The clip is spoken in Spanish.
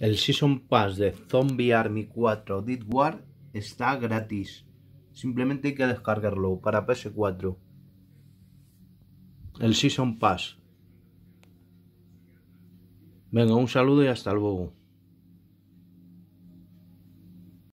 El Season Pass de Zombie Army 4 Dead War está gratis. Simplemente hay que descargarlo para PS4. El Season Pass. Venga, un saludo y hasta luego.